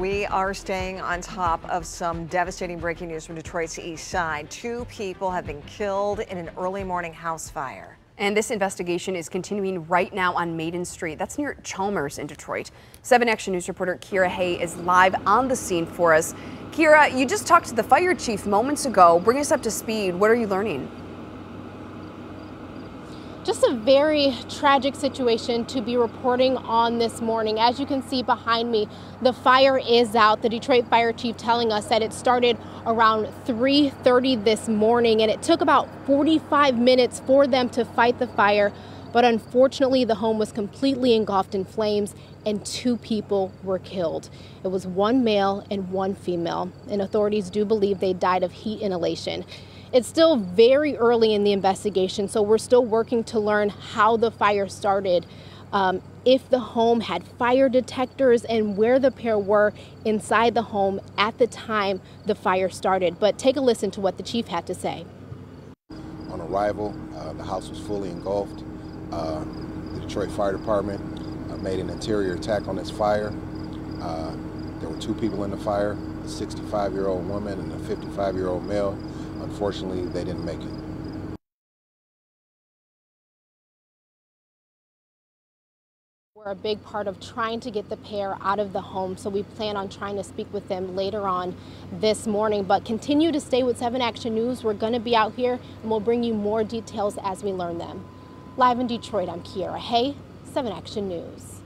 We are staying on top of some devastating breaking news from Detroit's east side. Two people have been killed in an early morning house fire. And this investigation is continuing right now on Maiden Street. That's near Chalmers in Detroit. 7 Action News reporter Kiara Hay is live on the scene for us. Kiara, you just talked to the fire chief moments ago. Bring us up to speed. What are you learning? Just a very tragic situation to be reporting on this morning. As you can see behind me, the fire is out. The Detroit Fire Chief telling us that it started around 3:30 this morning and it took about 45 minutes for them to fight the fire. But unfortunately, the home was completely engulfed in flames and two people were killed. It was one male and one female, and authorities do believe they died of heat inhalation. It's still very early in the investigation, so we're still working to learn how the fire started, um, if the home had fire detectors, and where the pair were inside the home at the time the fire started. But take a listen to what the chief had to say. On arrival, uh, the house was fully engulfed. Uh, the Detroit Fire Department uh, made an interior attack on this fire. Uh, there were two people in the fire, a 65 year old woman and a 55 year old male. Unfortunately, they didn't make it. We're a big part of trying to get the pair out of the home, so we plan on trying to speak with them later on this morning. But continue to stay with 7 Action News. We're going to be out here, and we'll bring you more details as we learn them. Live in Detroit, I'm Kiara Hay, 7 Action News.